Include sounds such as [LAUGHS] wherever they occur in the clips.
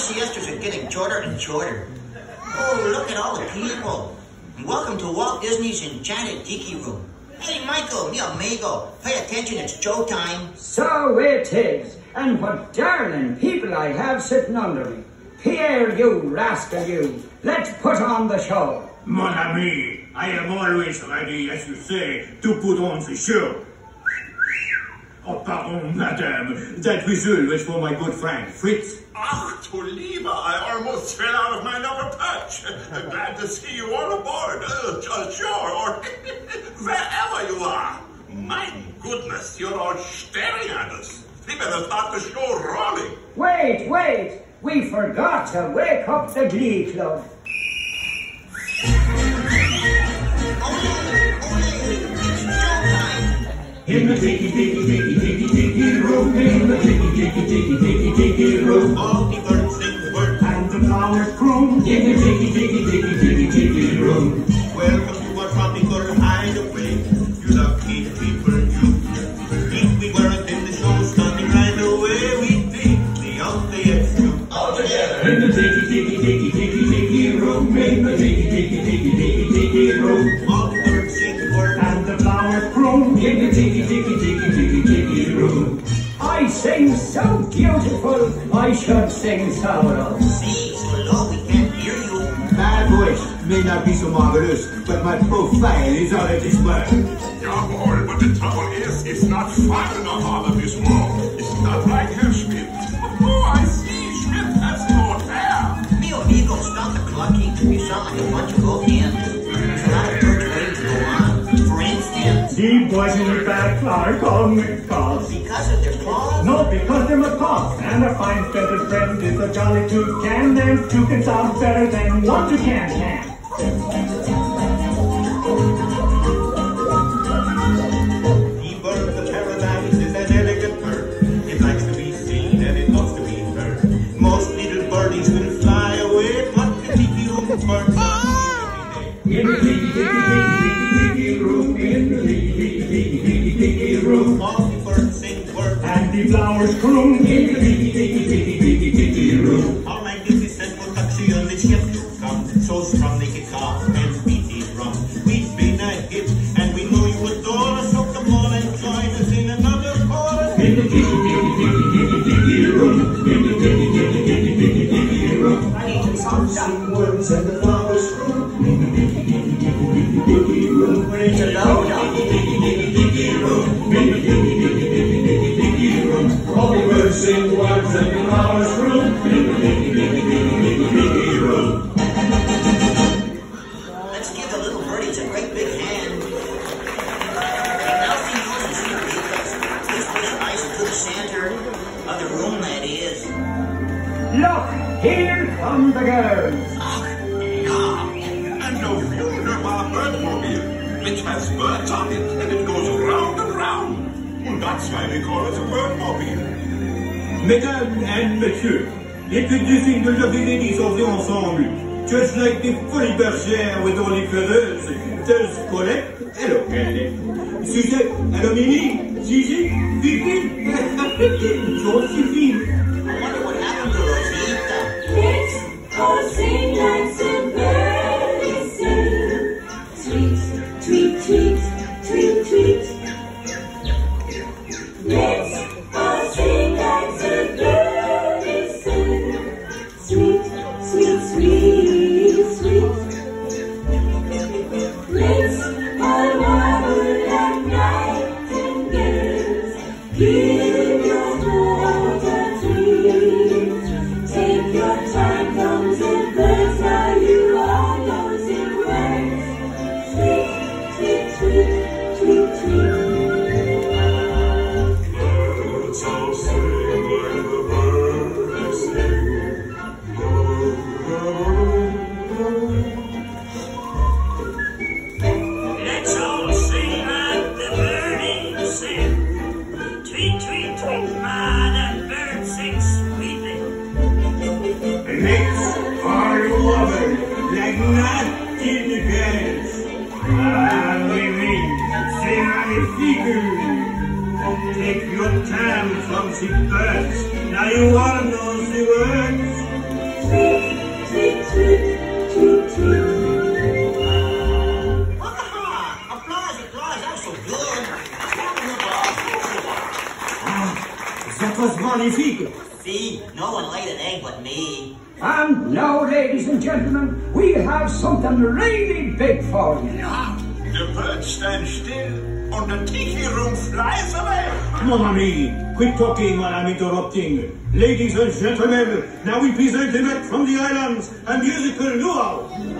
siestas are getting shorter and shorter. Oh, look at all the people. Welcome to Walt Disney's Enchanted Tiki Room. Hey, Michael, mi amigo, pay attention, it's showtime. So it is. And what darling people I have sitting under me. Pierre, you rascal, you. Let's put on the show. Mon ami, I am always ready, as you say, to put on the show. Oh, pardon, madame. That whistle was for my good friend, Fritz. Ach, du Lieber, I almost fell out of my number perch. Glad to see you all aboard. Uh, sure, or [LAUGHS] wherever you are. My goodness, you're all staring at us. We better start the show rolling. Wait, wait. We forgot to wake up the Glee Club. In the tiki tiki tiki tiki tiki room, in the tiki tiki tiki tiki tiki room, All the birds sing bird. and the flowers croon. In the tiki tiki tiki tiki tiki room. Welcome to our tropical hideaway. You lucky people, you. If we weren't in the show, starting right away, we'd be the ugliest two. All together. In the tiki tiki tiki tiki tiki room, in the tiki tiki tiki tiki tiki room, I should sing sorrow. See, so low we can't hear you. My voice may not be so marvelous, but my profile is out of this world. Yeah, boy, but the trouble is, it's not fun in the heart of this world. It's not like Herr Schmidt. Oh, I see, Schmidt has no hair. Mi amigo, stop the clucking. You sound like a bunch of old hens. Instance, The boys in the back are calling me calls. because of their claws, No, because they're macaws. And a fine feathered friend is a jolly two can. Them two can sound better than one two can can. The bird of paradise is an elegant bird. It likes to be seen and it loves to be heard. Most little birdies will fly away, but the tiki bird tiki room. All the birds sing bird. And the flowers croon in the tiki tiki tiki tiki tiki room. How magnificent production the ship to come. So strong they kick off and beat the drum. We've been a hit and we know you adore us. So come on and join us in another chorus. In the tiki tiki which has birds on it and it goes round and round. Well, that's why we call it a birdmobile. Mesdames and messieurs, les petits of the ladies of the ensemble, just like the funny bergère with only feathers, there's Colette, hello Kennedy, Suzette, hello Mimi, Gigi, Vivi. [LAUGHS] Figu. Take your time, clumsy birds. Now you all know the words. Applause, applause, that's so good. Ah, that was magnifique. See, no one laid an egg but me. And now, ladies and gentlemen, we have something really big for you. The bird stands still, and the tiki room flies away. Mon ami, quit talking while I'm interrupting. Ladies and gentlemen, now we present direct from the islands a musical luau.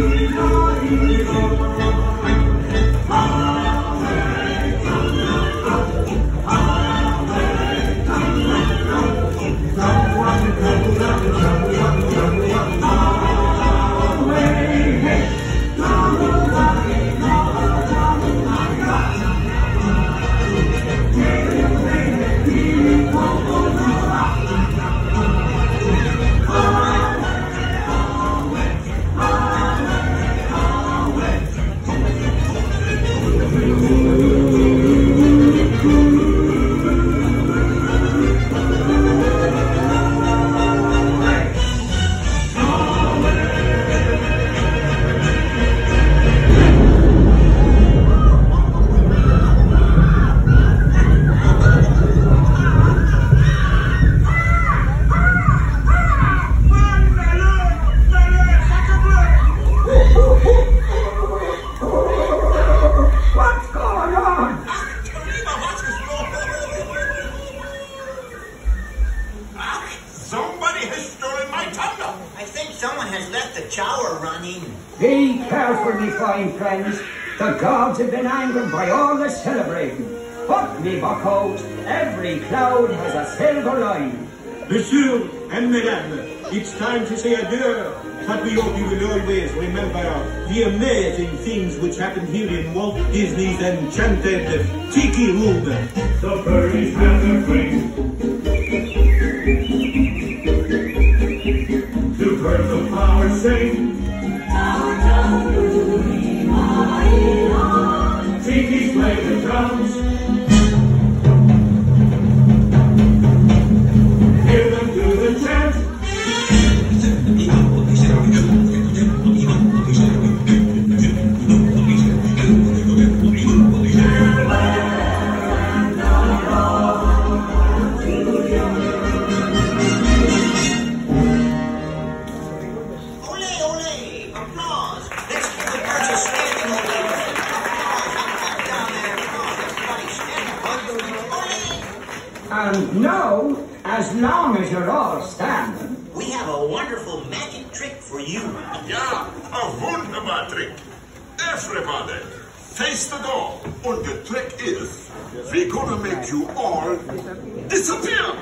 你可以走 The gods have been angered by all the celebrating. But me buckos, every cloud has a silver line. Monsieur and Madame, it's time to say adieu. But we hope you will always remember the amazing things which happened here in Walt Disney's enchanted Tiki Room. The birdies have their wings. Two birds of flowers sing. And now, as long as you're all standing, We have a wonderful magic trick for you. Ja, a wunderbar trick. Everybody, face the door. And the trick is, we're gonna make you all disappear.